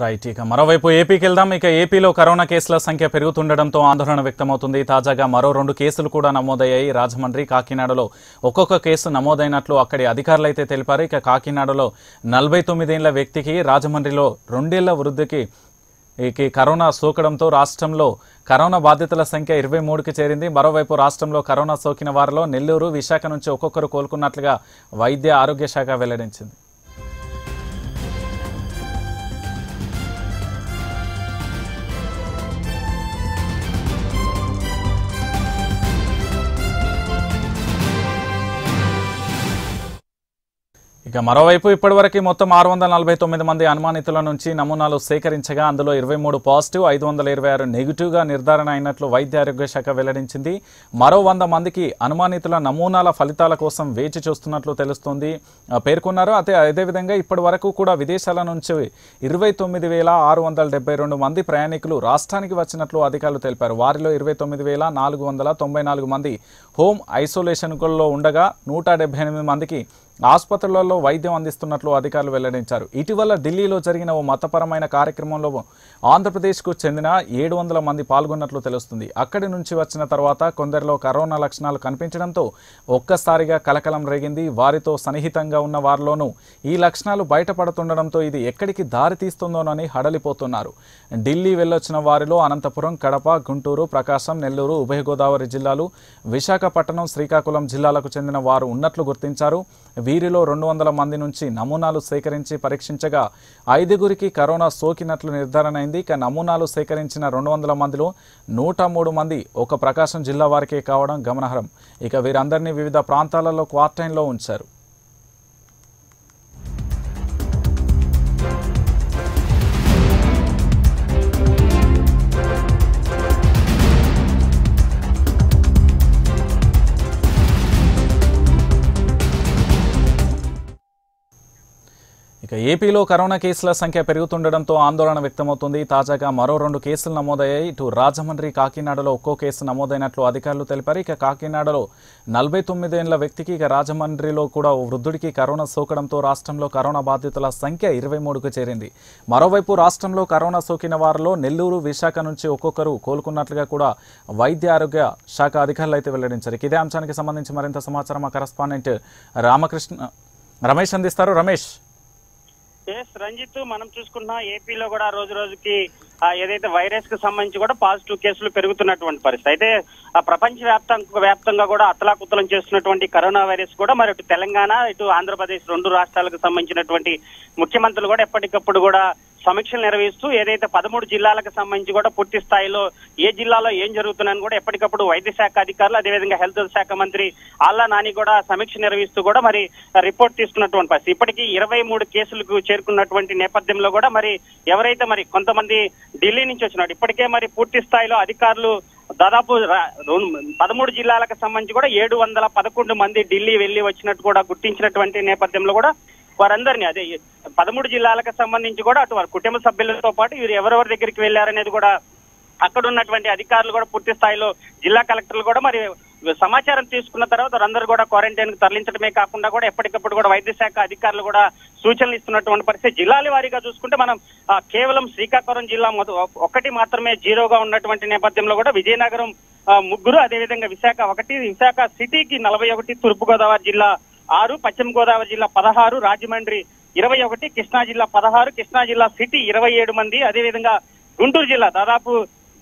Right ఇక మరోవైపు ఏపీకి వెళ్దాం. ఇక ఏపీలో కరోనా కేసుల సంఖ్య పెరుగుతుండడంతో ఆందోళన వ్యక్తమవుతుంది. తాజాగా మరో రెండు కేసులు కూడా నమోదయ్యాయి. రాజమండ్రి కాకినాడలో ఒక్కొక్క కేసు నమోదైనట్లు అక్కడి అధికారులు అయితే తెలిపారు. ఇక కాకినాడలో నలభై తొమ్మిదేళ్ళ వ్యక్తికి రాజమండ్రిలో రెండేళ్ళ వృద్ధికి ఈ కరోనా సోకడంతో రాష్ట్రంలో కరోనా బాధితుల సంఖ్య ఇరవై మూడుకి చేరింది. మరోవైపు రాష్ట్రంలో కరోనా సోకిన వారిలో నెల్లూరు విశాఖ నుంచి ఒక్కొక్కరు కోలుకున్నట్లుగా వైద్య ఆరోగ్య శాఖ వెల్లడించింది. ఇక మరోవైపు ఇప్పటివరకు మొత్తం ఆరు వందల నలభై తొమ్మిది మంది అనుమానితుల నుంచి నమూనాలు సేకరించగా అందులో ఇరవై మూడు పాజిటివ్ ఐదు వందల ఇరవై ఆరు నెగిటివ్గా నిర్ధారణ అయినట్లు వైద్య ఆరోగ్య శాఖ వెల్లడించింది. మరో వంద మందికి అనుమానితుల నమూనాల ఫలితాల కోసం వేచి చూస్తున్నట్లు తెలుస్తోంది. పేర్కొన్నారు. అదే అదేవిధంగా ఇప్పటి వరకు కూడా విదేశాల నుంచి ఇరవై తొమ్మిది వేల ఆరు వందల డెబ్బై రెండు మంది ప్రయాణికులు రాష్ట్రానికి వచ్చినట్లు అధికారులు తెలిపారు. వారిలో ఇరవై తొమ్మిది వేల నాలుగు వందల తొంభై నాలుగు మంది హోమ్ ఐసోలేషన్లో ఉండగా నూట డెబ్బై ఎనిమిది మందికి ఆసుపత్రులలో వైద్యం అందిస్తున్నట్లు అధికారులు వెల్లడించారు. ఇటీవల ఢిల్లీలో జరిగిన ఓ మతపరమైన కార్యక్రమంలో ఆంధ్రప్రదేశ్కు చెందిన ఏడు వందల మంది పాల్గొన్నట్లు తెలుస్తుంది. అక్కడి నుంచి వచ్చిన తర్వాత కొందరిలో కరోనా లక్షణాలు కనిపించడంతో ఒక్కసారిగా కలకలం రేగింది. వారితో సన్నిహితంగా ఉన్న వారిలోనూ ఈ లక్షణాలు బయటపడుతుండడంతో ఇది ఎక్కడికి దారి తీస్తుందోనని హడలిపోతున్నారు. ఢిల్లీ వెళ్ళొచ్చిన వారిలో అనంతపురం కడప గుంటూరు ప్రకాశం నెల్లూరు ఉభయ గోదావరి జిల్లాలు విశాఖపట్నం శ్రీకాకుళం జిల్లాలకు చెందిన వారు ఉన్నట్లు గుర్తించారు. వీరిలో రెండు వందల మంది నుంచి నమూనాలు సేకరించి పరీక్షించగా ఐదుగురికి కరోనా సోకినట్లు నిర్ధారణ అయింది ఇక నమూనాలు సేకరించిన రెండు వందల మందిలో నూట మూడు మంది ఒక ప్రకాశం జిల్లా వారికే కావడం గమనార్హం. ఇక వీరందరినీ వివిధ ప్రాంతాలలో క్వారంటైన్లో ఉంచారు. ఇక ఏపీలో కరోనా కేసుల సంఖ్య పెరుగుతుండడంతో ఆందోళన వ్యక్తమవుతుంది. తాజాగా మరో రెండు కేసులు నమోదయ్యాయి. ఇటు రాజమండ్రి కాకినాడలో ఒక్కో కేసు నమోదైనట్లు అధికారులు తెలిపారు. ఇక కాకినాడలో నలభై తొమ్మిదేళ్ళ వ్యక్తికి ఇక రాజమండ్రిలో కూడా ఓ వృద్ధుడికి కరోనా సోకడంతో రాష్ట్రంలో కరోనా బాధితుల సంఖ్య ఇరవై మూడుకు చేరింది. మరోవైపు రాష్ట్రంలో కరోనా సోకిన వారిలో నెల్లూరు విశాఖ నుంచి ఒక్కొక్కరు కోలుకున్నట్లుగా కూడా వైద్య ఆరోగ్య శాఖ అధికారులు అయితే వెల్లడించారు. ఇదే అంశానికి సంబంధించి మరింత సమాచారం మా కరస్పాండెంట్ రామకృష్ణ రమేష్ అందిస్తారు. రమేష్. ఎస్ రంజిత్ మనం చూసుకున్న ఏపీలో కూడా రోజు రోజుకి ఏదైతే వైరస్కు సంబంధించి కూడా పాజిటివ్ కేసులు పెరుగుతున్నటువంటి పరిస్థితి. అయితే ఆ, ప్రపంచ వ్యాప్తంగా వ్యాప్తంగా కూడా అతలాకుతలం చేస్తున్నటువంటి కరోనా వైరస్ కూడా మరి ఇటు తెలంగాణ ఇటు ఆంధ్రప్రదేశ్ రెండు రాష్ట్రాలకు సంబంధించినటువంటి ముఖ్యమంత్రులు కూడా ఎప్పటికప్పుడు కూడా సమీక్షలు నిర్వహిస్తూ ఏదైతే పదమూడు జిల్లాలకు సంబంధించి కూడా పూర్తి స్థాయిలో ఏ జిల్లాలో ఏం జరుగుతుందని కూడా ఎప్పటికప్పుడు వైద్య శాఖ అధికారులు అదేవిధంగా హెల్త్ శాఖ మంత్రి ఆల్లా నాని కూడా సమీక్ష నిర్వహిస్తూ కూడా మరి రిపోర్ట్ తీసుకున్నటువంటి పరిస్థితి. ఇప్పటికీ ఇరవై మూడు కేసులకు చేరుకున్నటువంటి నేపథ్యంలో కూడా మరి ఎవరైతే మరి కొంతమంది ఢిల్లీ నుంచి వచ్చినాడు ఇప్పటికే మరి పూర్తి స్థాయిలో అధికారులు దాదాపు పదమూడు జిల్లాలకు సంబంధించి కూడా ఏడు వందల పదకొండు మంది ఢిల్లీ వెళ్ళి వచ్చినట్టు కూడా గుర్తించినటువంటి నేపథ్యంలో కూడా వారందరినీ అదే పదమూడు జిల్లాలకు సంబంధించి కూడా అటు వారి కుటుంబ సభ్యులతో పాటు వీరు ఎవరెవరి దగ్గరికి వెళ్ళారనేది కూడా అక్కడ ఉన్నటువంటి అధికారులు కూడా పూర్తి స్థాయిలో జిల్లా కలెక్టర్లు కూడా మరి సమాచారం తీసుకున్న తర్వాత వారందరూ కూడా క్వారంటైన్కు తరలించడమే కాకుండా కూడా ఎప్పటికప్పుడు కూడా వైద్య శాఖ అధికారులు కూడా సూచనలు ఇస్తున్నటువంటి పరిస్థితి. జిల్లాల వారీగా చూసుకుంటే మనం కేవలం శ్రీకాకుళం జిల్లా ఒకటి మాత్రమే జీరోగా ఉన్నటువంటి నేపథ్యంలో కూడా విజయనగరం ముగ్గురు అదేవిధంగా విశాఖ ఒకటి విశాఖ సిటీకి నలభై ఒకటి తూర్పుగోదావరి జిల్లా ఆరు పశ్చిమ గోదావరి జిల్లా పదహారు రాజమండ్రి ఇరవై ఒకటి కృష్ణా జిల్లా పదహారు కృష్ణా జిల్లా సిటీ ఇరవై ఏడు మంది అదేవిధంగా గుంటూరు జిల్లా దాదాపు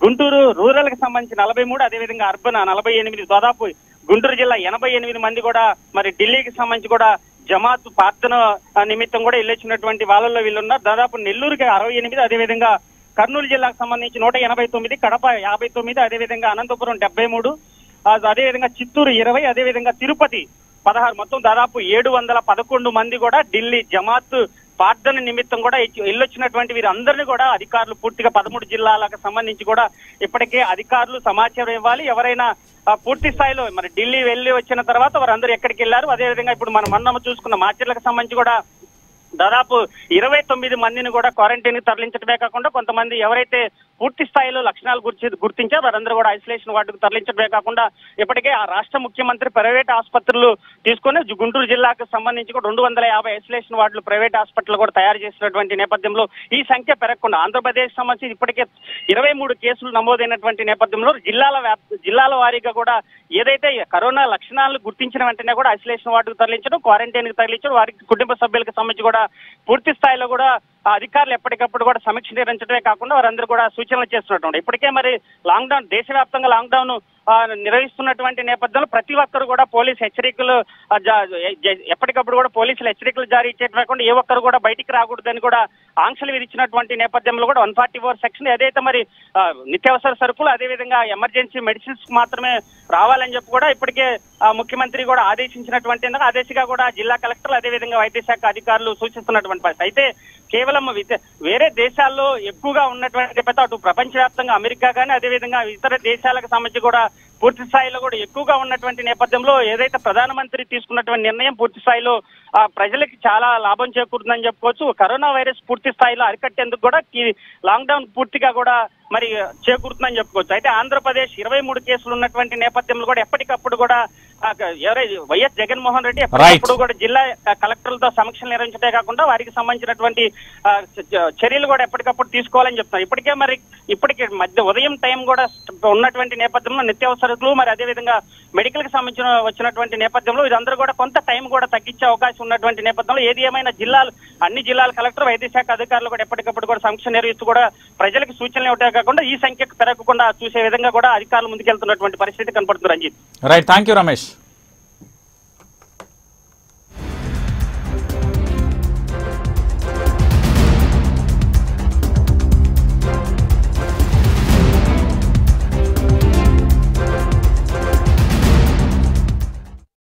గుంటూరు రూరల్కి సంబంధించి నలభై మూడు అదేవిధంగా అర్బన్ నలభై ఎనిమిది దాదాపు గుంటూరు జిల్లా ఎనభై ఎనిమిది మంది కూడా మరి ఢిల్లీకి సంబంధించి కూడా జమాత్ ప్రార్థన నిమిత్తం కూడా వెళ్ళొచ్చినటువంటి వాళ్ళల్లో వీళ్ళున్నారు. దాదాపు నెల్లూరుకి అరవై ఎనిమిది అదేవిధంగా కర్నూలు జిల్లాకు సంబంధించి నూట ఎనభై తొమ్మిది కడప యాభై తొమ్మిది అదేవిధంగా అనంతపురం డెబ్బై మూడు అదేవిధంగా చిత్తూరు ఇరవై అదేవిధంగా తిరుపతి పదహారు మొత్తం దాదాపు ఏడు వందల పదకొండు మంది కూడా ఢిల్లీ జమాత్ ప్రార్థన నిమిత్తం కూడా వెళ్ళొచ్చినటువంటి వీరందరినీ కూడా అధికారులు పూర్తిగా పదమూడు జిల్లాలకు సంబంధించి కూడా ఇప్పటికే అధికారులు సమాచారం ఇవ్వాలి. ఎవరైనా పూర్తి స్థాయిలో మరి ఢిల్లీ వెళ్ళి వచ్చిన తర్వాత వారందరూ ఎక్కడికి వెళ్ళారు? అదేవిధంగా ఇప్పుడు మనం మొన్న చూసుకున్న మార్చర్లకు సంబంధించి కూడా దాదాపు ఇరవై తొమ్మిది మందిని కూడా క్వారంటైన్కి తరలించడమే కాకుండా కొంతమంది ఎవరైతే పూర్తి స్థాయిలో లక్షణాలు గుర్తి గుర్తించారు వారందరూ కూడా ఐసోలేషన్ వార్డుకు తరలించడమే కాకుండా ఇప్పటికే ఆ రాష్ట్ర ముఖ్యమంత్రి ప్రైవేట్ ఆసుపత్రులు తీసుకొని గుంటూరు జిల్లాకు సంబంధించి కూడా రెండు వందల యాభై ఐసోలేషన్ వార్డులు ప్రైవేట్ హాస్పిటల్ కూడా తయారు చేసినటువంటి నేపథ్యంలో ఈ సంఖ్య పెరగకుండా ఆంధ్రప్రదేశ్ సంబంధించి ఇప్పటికే ఇరవై మూడు కేసులు నమోదైనటువంటి నేపథ్యంలో జిల్లాల జిల్లాల వారీగా కూడా ఏదైతే కరోనా లక్షణాలు గుర్తించిన వెంటనే కూడా ఐసోలేషన్ వార్డుకు తరలించడం క్వారంటైన్కి తరలించడం వారికి కుటుంబ సభ్యులకు సంబంధించి కూడా పూర్తి స్థాయిలో కూడా ఆ అధికారులు ఎప్పటికప్పుడు కూడా సమీక్ష నిర్వహించడమే కాకుండా వారందరూ కూడా సూచనలు చేస్తున్నటువంటి ఇప్పటికే మరి లాక్డౌన్ దేశవ్యాప్తంగా లాక్డౌన్ డౌన్ నిర్వహిస్తున్నటువంటి నేపథ్యంలో ప్రతి ఒక్కరు కూడా పోలీస్ హెచ్చరికలు ఎప్పటికప్పుడు కూడా పోలీసులు హెచ్చరికలు జారీ చేయకుండా కాకుండా ఏ ఒక్కరు కూడా బయటికి రాకూడదని కూడా ఆంక్షలు విధించినటువంటి నేపథ్యంలో కూడా వన్ ఫార్టీ ఫోర్ సెక్షన్ ఏదైతే మరి నిత్యావసర సరుకులు అదేవిధంగా ఎమర్జెన్సీ మెడిసిన్స్ మాత్రమే రావాలని చెప్పి కూడా ఇప్పటికే ముఖ్యమంత్రి కూడా ఆదేశించినటువంటి ఆదేశిగా కూడా జిల్లా కలెక్టర్లు అదేవిధంగా వైద్య శాఖ అధికారులు సూచిస్తున్నటువంటి పరిస్థితి. అయితే కేవలం వేరే దేశాల్లో ఎక్కువగా ఉన్నటువంటి నేపథ్యం అటు ప్రపంచవ్యాప్తంగా అమెరికా కానీ అదేవిధంగా ఇతర దేశాలకు సంబంధించి కూడా పూర్తి స్థాయిలో కూడా ఎక్కువగా ఉన్నటువంటి నేపథ్యంలో ఏదైతే ప్రధానమంత్రి తీసుకున్నటువంటి నిర్ణయం పూర్తి స్థాయిలో ఆ, ప్రజలకి చాలా లాభం చేకూరుతుందని చెప్పుకోవచ్చు. కరోనా వైరస్ పూర్తి స్థాయిలో అరికట్టేందుకు కూడా ఈ లాక్డౌన్ పూర్తిగా కూడా మరి చేకూరుతుందని చెప్పుకోవచ్చు. అయితే ఆంధ్రప్రదేశ్ ఇరవై మూడు కేసులు ఉన్నటువంటి నేపథ్యంలో కూడా ఎప్పటికప్పుడు కూడా వైఎస్ జగన్మోహన్ రెడ్డి ఎప్పటికప్పుడు కూడా జిల్లా కలెక్టర్లతో సమీక్షలు నిర్వహించడే కాకుండా వారికి సంబంధించినటువంటి చర్యలు కూడా ఎప్పటికప్పుడు తీసుకోవాలని చెప్తున్నారు. ఇప్పటికే మరి ఇప్పటికే మధ్య ఉదయం టైం కూడా ఉన్నటువంటి నేపథ్యంలో నిత్యావసరాలు మరి అదేవిధంగా మెడికల్కి సంబంధించిన వచ్చినటువంటి నేపథ్యంలో ఇదందరూ కూడా కొంత టైం కూడా తగ్గించే అవకాశం ఉన్నటువంటి నేపథ్యంలో ఏది ఏమైనా జిల్లాలు అన్ని జిల్లాల కలెక్టర్ వైద్య శాఖ అధికారులు కూడా ఎప్పటికప్పుడు కూడా సమీక్ష నిర్వహిస్తూ కూడా ప్రజలకు సూచనలు ఇవ్వటమే కాకుండా ఈ సంఖ్యకు పెరగకుండా చూసే విధంగా కూడా అధికారులు ముందుకెళ్తున్నటువంటి పరిస్థితి కనపడుతుంది Ranjit. Right thank you Ramesh